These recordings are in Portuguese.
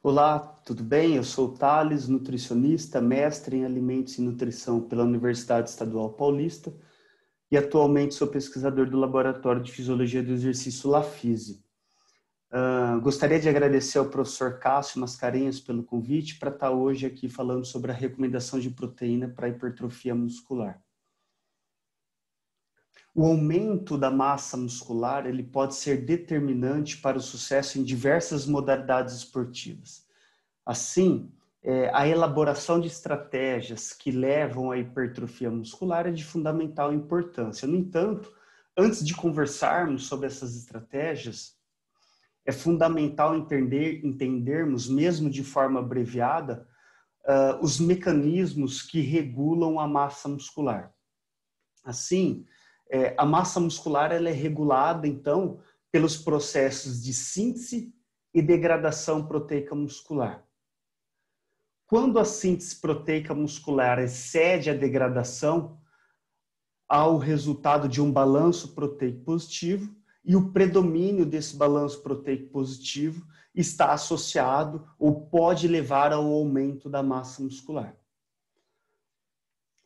Olá, tudo bem? Eu sou Thales, nutricionista, mestre em alimentos e nutrição pela Universidade Estadual Paulista e atualmente sou pesquisador do Laboratório de Fisiologia do Exercício LaFise. Uh, gostaria de agradecer ao professor Cássio Mascarenhas pelo convite para estar hoje aqui falando sobre a recomendação de proteína para hipertrofia muscular. O aumento da massa muscular ele pode ser determinante para o sucesso em diversas modalidades esportivas. Assim, é, a elaboração de estratégias que levam à hipertrofia muscular é de fundamental importância. No entanto, antes de conversarmos sobre essas estratégias, é fundamental entender, entendermos, mesmo de forma abreviada, uh, os mecanismos que regulam a massa muscular. Assim, é, a massa muscular ela é regulada, então, pelos processos de síntese e degradação proteica muscular. Quando a síntese proteica muscular excede a degradação, há o resultado de um balanço proteico positivo e o predomínio desse balanço proteico positivo está associado ou pode levar ao aumento da massa muscular.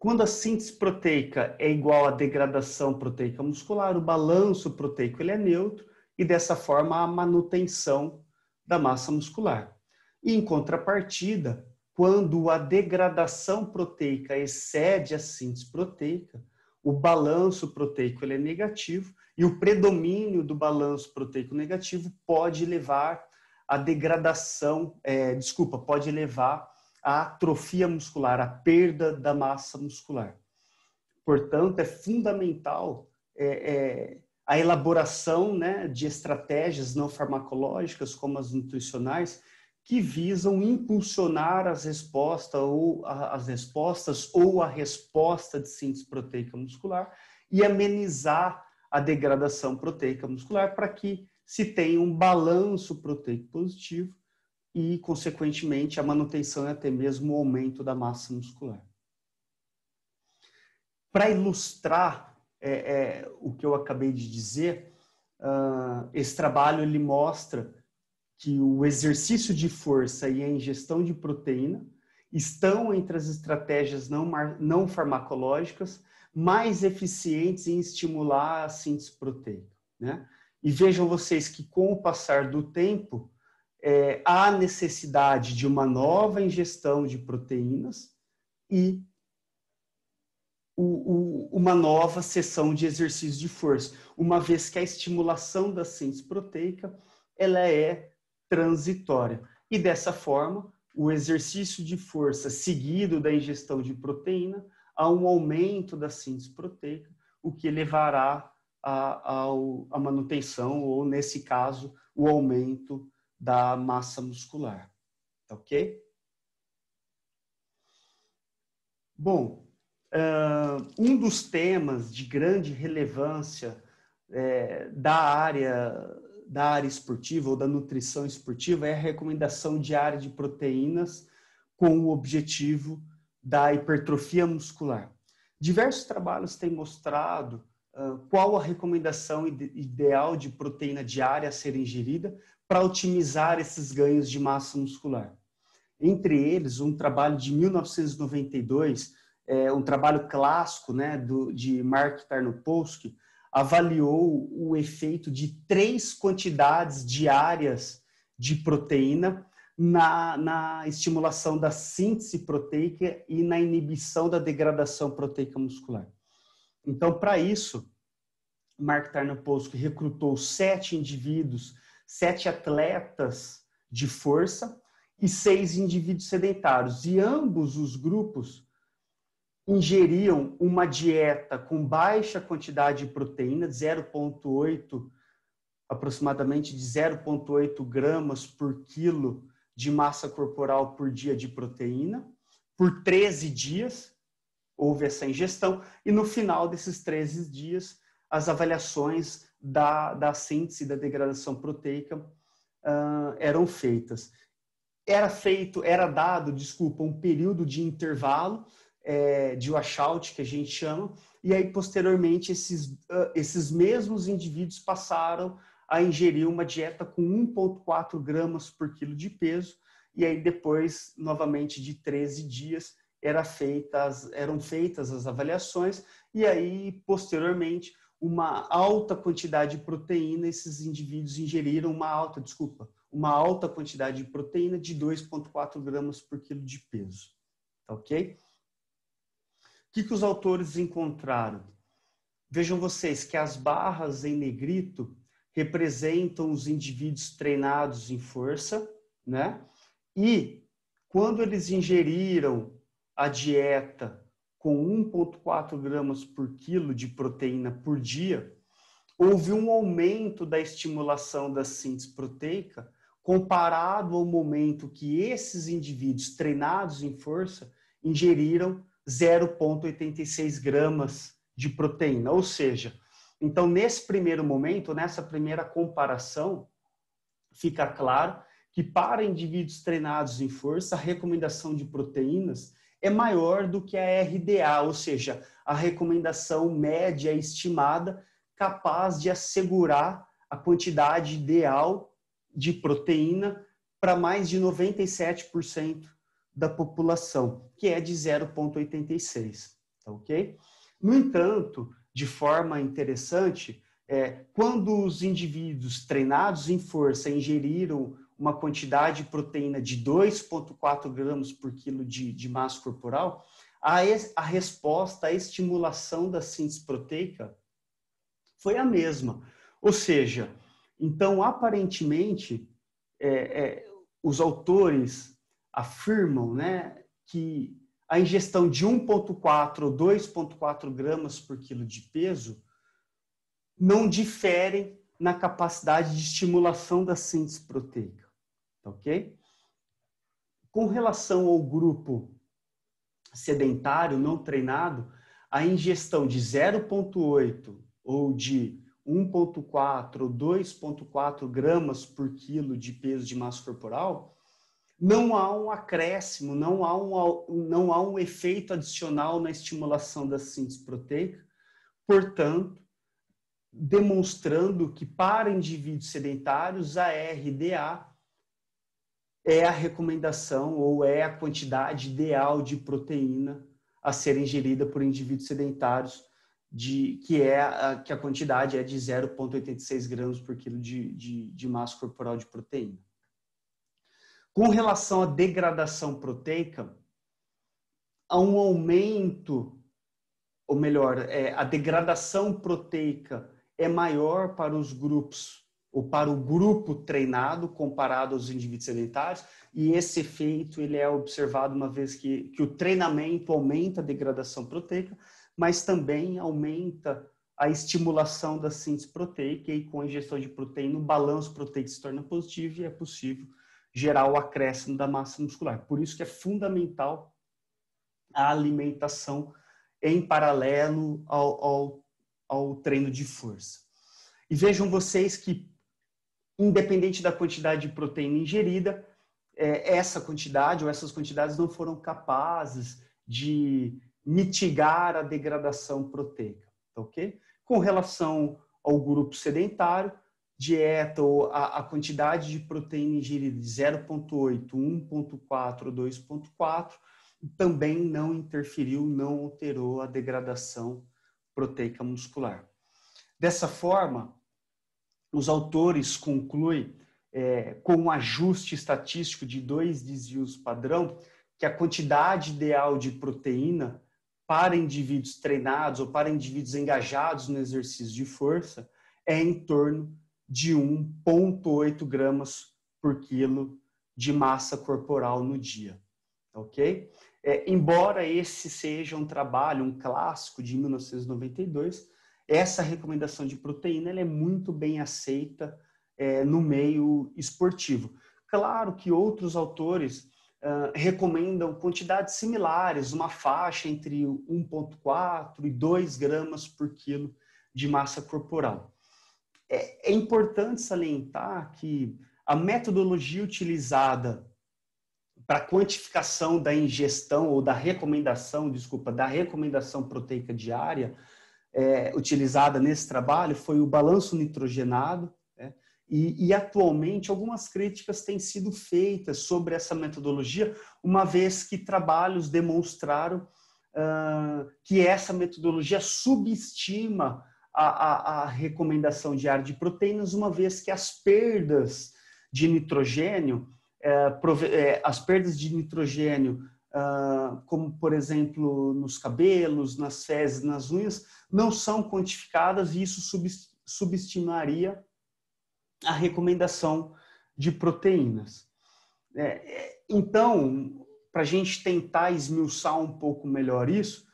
Quando a síntese proteica é igual à degradação proteica muscular, o balanço proteico ele é neutro e dessa forma a manutenção da massa muscular. E em contrapartida, quando a degradação proteica excede a síntese proteica, o balanço proteico ele é negativo e o predomínio do balanço proteico negativo pode levar à degradação, é, desculpa, pode levar à atrofia muscular, à perda da massa muscular. Portanto, é fundamental é, é, a elaboração né, de estratégias não farmacológicas, como as nutricionais, que visam impulsionar as respostas ou as respostas ou a resposta de síntese proteica muscular e amenizar a degradação proteica muscular para que se tenha um balanço proteico positivo e, consequentemente, a manutenção e até mesmo o aumento da massa muscular. Para ilustrar é, é, o que eu acabei de dizer, uh, esse trabalho ele mostra que o exercício de força e a ingestão de proteína estão entre as estratégias não, não farmacológicas mais eficientes em estimular a síntese proteica. Né? E vejam vocês que, com o passar do tempo, é, há necessidade de uma nova ingestão de proteínas e o, o, uma nova sessão de exercício de força, uma vez que a estimulação da síntese proteica ela é transitória. E dessa forma, o exercício de força seguido da ingestão de proteína a um aumento da síntese proteica, o que levará à manutenção, ou nesse caso, o aumento da massa muscular. Ok? Bom, uh, um dos temas de grande relevância é, da área da área esportiva ou da nutrição esportiva é a recomendação diária de proteínas com o objetivo da hipertrofia muscular. Diversos trabalhos têm mostrado uh, qual a recomendação ide ideal de proteína diária a ser ingerida para otimizar esses ganhos de massa muscular. Entre eles, um trabalho de 1992, é, um trabalho clássico né, do, de Mark Tarnopolsky, avaliou o efeito de três quantidades diárias de proteína na, na estimulação da síntese proteica e na inibição da degradação proteica muscular. Então, para isso, Mark Tarnopolsky recrutou sete indivíduos, sete atletas de força e seis indivíduos sedentários. E ambos os grupos ingeriam uma dieta com baixa quantidade de proteína, 0,8, aproximadamente de 0,8 gramas por quilo de massa corporal por dia de proteína, por 13 dias houve essa ingestão, e no final desses 13 dias, as avaliações da, da síntese da degradação proteica uh, eram feitas. Era feito, era dado, desculpa, um período de intervalo é, de washout, que a gente chama, e aí posteriormente esses, uh, esses mesmos indivíduos passaram a ingerir uma dieta com 1,4 gramas por quilo de peso e aí depois, novamente, de 13 dias, era feitas, eram feitas as avaliações, e aí, posteriormente, uma alta quantidade de proteína, esses indivíduos ingeriram uma alta, desculpa, uma alta quantidade de proteína de 2,4 gramas por quilo de peso. Tá ok? O que, que os autores encontraram? Vejam vocês que as barras em negrito representam os indivíduos treinados em força, né? E quando eles ingeriram a dieta com 1,4 gramas por quilo de proteína por dia, houve um aumento da estimulação da síntese proteica comparado ao momento que esses indivíduos treinados em força ingeriram 0,86 gramas de proteína. Ou seja, então nesse primeiro momento, nessa primeira comparação, fica claro que para indivíduos treinados em força, a recomendação de proteínas é maior do que a RDA, ou seja, a recomendação média estimada capaz de assegurar a quantidade ideal de proteína para mais de 97% da população, que é de 0,86, tá ok? No entanto, de forma interessante, é, quando os indivíduos treinados em força ingeriram uma quantidade de proteína de 2,4 gramas por quilo de, de massa corporal, a, a resposta à estimulação da síntese proteica foi a mesma. Ou seja, então, aparentemente, é, é, os autores afirmam né, que a ingestão de 1,4 ou 2,4 gramas por quilo de peso não diferem na capacidade de estimulação da síntese proteica ok? Com relação ao grupo sedentário, não treinado, a ingestão de 0,8 ou de 1,4 ou 2,4 gramas por quilo de peso de massa corporal, não há um acréscimo, não há um, não há um efeito adicional na estimulação da síntese proteica, portanto, demonstrando que para indivíduos sedentários a RDA é a recomendação ou é a quantidade ideal de proteína a ser ingerida por indivíduos sedentários, de, que é a, que a quantidade é de 0,86 gramas por quilo de, de, de massa corporal de proteína. Com relação à degradação proteica, há um aumento, ou melhor, é, a degradação proteica é maior para os grupos ou para o grupo treinado comparado aos indivíduos sedentários, e esse efeito ele é observado uma vez que, que o treinamento aumenta a degradação proteica, mas também aumenta a estimulação da síntese proteica e com a ingestão de proteína o balanço proteico se torna positivo e é possível gerar o acréscimo da massa muscular. Por isso que é fundamental a alimentação em paralelo ao, ao, ao treino de força. E vejam vocês que independente da quantidade de proteína ingerida, é, essa quantidade ou essas quantidades não foram capazes de mitigar a degradação proteica, tá ok? Com relação ao grupo sedentário, dieta ou a, a quantidade de proteína ingerida de 0,8, 1,4, 2,4 também não interferiu, não alterou a degradação proteica muscular. Dessa forma, os autores concluem, é, com um ajuste estatístico de dois desvios padrão, que a quantidade ideal de proteína para indivíduos treinados ou para indivíduos engajados no exercício de força é em torno de 1,8 gramas por quilo de massa corporal no dia, ok? É, embora esse seja um trabalho, um clássico de 1992, essa recomendação de proteína é muito bem aceita é, no meio esportivo. Claro que outros autores uh, recomendam quantidades similares, uma faixa entre 1,4 e 2 gramas por quilo de massa corporal. É, é importante salientar que a metodologia utilizada para quantificação da ingestão ou da recomendação, desculpa, da recomendação proteica diária é, utilizada nesse trabalho foi o balanço nitrogenado, né? E, e, atualmente algumas críticas têm sido feitas sobre essa metodologia, uma vez que trabalhos demonstraram uh, que essa metodologia subestima a, a, a, recomendação diária de proteínas, uma vez que as perdas de nitrogênio, prove, uh, as perdas de nitrogênio, ah, como por exemplo nos cabelos, nas fezes, nas unhas, não são quantificadas e isso subestimaria a recomendação de proteínas. É, é então, para a gente tentar esmiuçar um pouco melhor isso,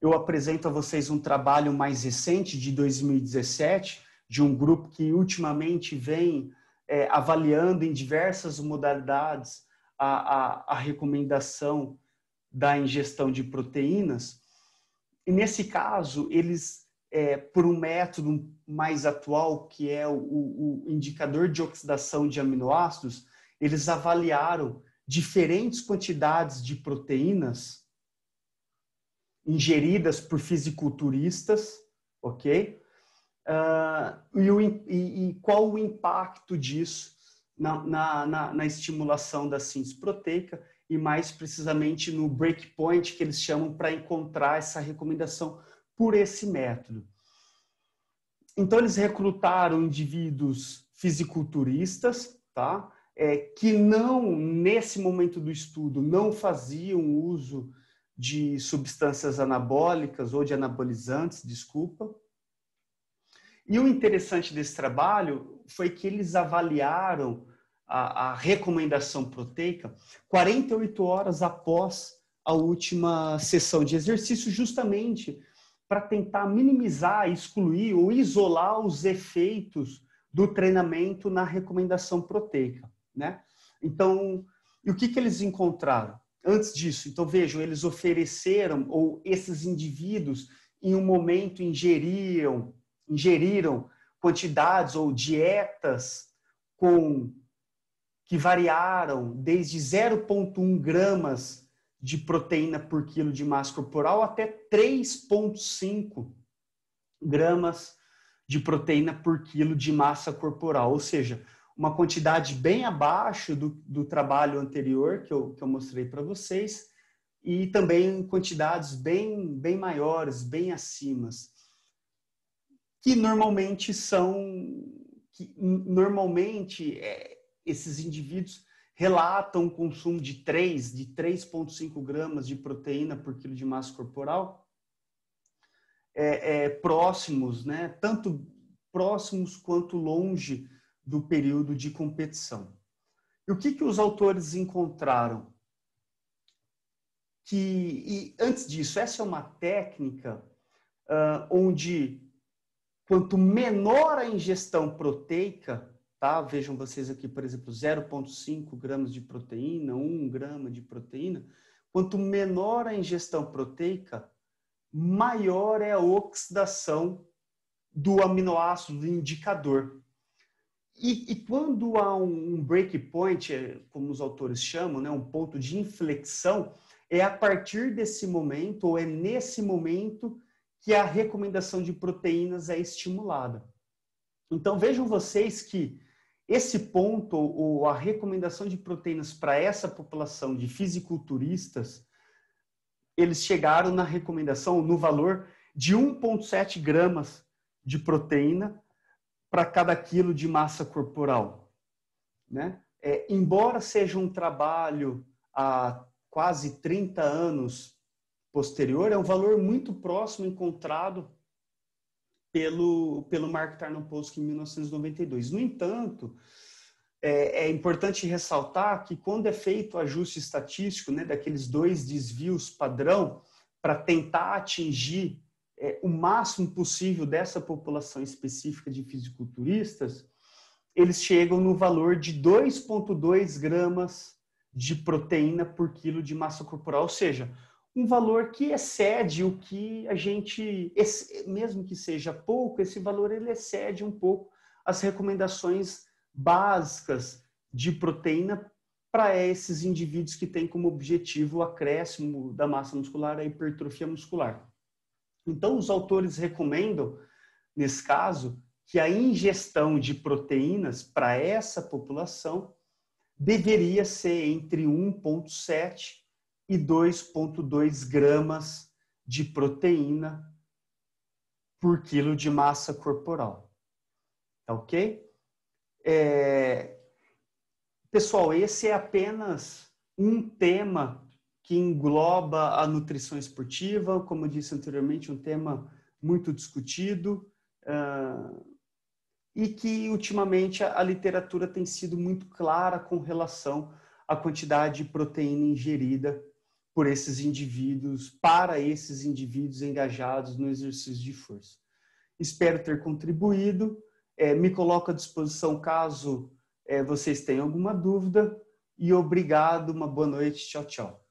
eu apresento a vocês um trabalho mais recente, de 2017, de um grupo que ultimamente vem é, avaliando em diversas modalidades a, a, a, recomendação da ingestão de proteínas. E nesse caso, eles, é, por um método mais atual, que é o, o indicador de oxidação de aminoácidos, eles avaliaram diferentes quantidades de proteínas ingeridas por fisiculturistas, ok? Uh, e, o, e, e, qual o impacto disso na, na, na, na, estimulação da síntese proteica e mais precisamente no breakpoint que eles chamam para encontrar essa recomendação por esse método. Então eles recrutaram indivíduos fisiculturistas, tá? é, que não, nesse momento do estudo, não faziam uso de substâncias anabólicas ou de anabolizantes, desculpa. E o interessante desse trabalho foi que eles avaliaram a, a recomendação proteica 48 horas após a última sessão de exercício, justamente para tentar minimizar, excluir ou isolar os efeitos do treinamento na recomendação proteica né? Então, e o que, que eles encontraram? Antes disso, então vejam, eles ofereceram, ou esses indivíduos, em um momento, ingeriam, ingeriram quantidades ou dietas com que variaram desde 0,1 gramas de proteína por quilo de massa corporal até 3,5 gramas de proteína por quilo de massa corporal. Ou seja, uma quantidade bem abaixo do, do trabalho anterior que eu, que eu mostrei para vocês e também quantidades bem, bem maiores, bem acima, que normalmente são, que normalmente é, esses indivíduos relatam o consumo de 3, de 3,5 gramas de proteína por quilo de massa corporal, é, é, próximos, né, tanto próximos quanto longe do período de competição. E o que, que os autores encontraram? Que, e antes disso, essa é uma técnica uh, onde quanto menor a ingestão proteica, tá? Vejam vocês aqui, por exemplo, 0,5 gramas de proteína, 1 grama de proteína. Quanto menor a ingestão proteica, maior é a oxidação do aminoácido do indicador. E, e, quando há um breakpoint, é, como os autores chamam, né, um ponto de inflexão, é a partir desse momento, ou é nesse momento, que a recomendação de proteínas é estimulada. Então vejam vocês que esse ponto, ou a recomendação de proteínas para essa população de fisiculturistas, eles chegaram na recomendação, no valor de 1,7 gramas de proteína para cada quilo de massa corporal. Né? É, embora seja um trabalho há quase 30 anos posterior, é um valor muito próximo encontrado pelo, pelo Mark Tarnopolsky em 1992. No entanto, é, é, importante ressaltar que quando é feito o ajuste estatístico né, daqueles dois desvios padrão para tentar atingir é, o máximo possível dessa população específica de fisiculturistas, eles chegam no valor de 2,2 gramas de proteína por quilo de massa corporal, ou seja, um valor que excede o que a gente, mesmo que seja pouco, esse valor ele excede um pouco as recomendações básicas de proteína para esses indivíduos que têm como objetivo o acréscimo da massa muscular, a hipertrofia muscular. Então, os autores recomendam, nesse caso, que a ingestão de proteínas para essa população deveria ser entre 1,7 e 2,2 gramas de proteína por quilo de massa corporal. Tá ok? É... Pessoal, esse é apenas um tema que engloba a nutrição esportiva, como eu disse anteriormente, um tema muito discutido uh, e que ultimamente a, a literatura tem sido muito clara com relação à quantidade de proteína ingerida por esses indivíduos, para esses indivíduos engajados no exercício de força. Espero ter contribuído. É, me coloco à disposição caso é, vocês tenham alguma dúvida. E obrigado, uma boa noite. Tchau, tchau.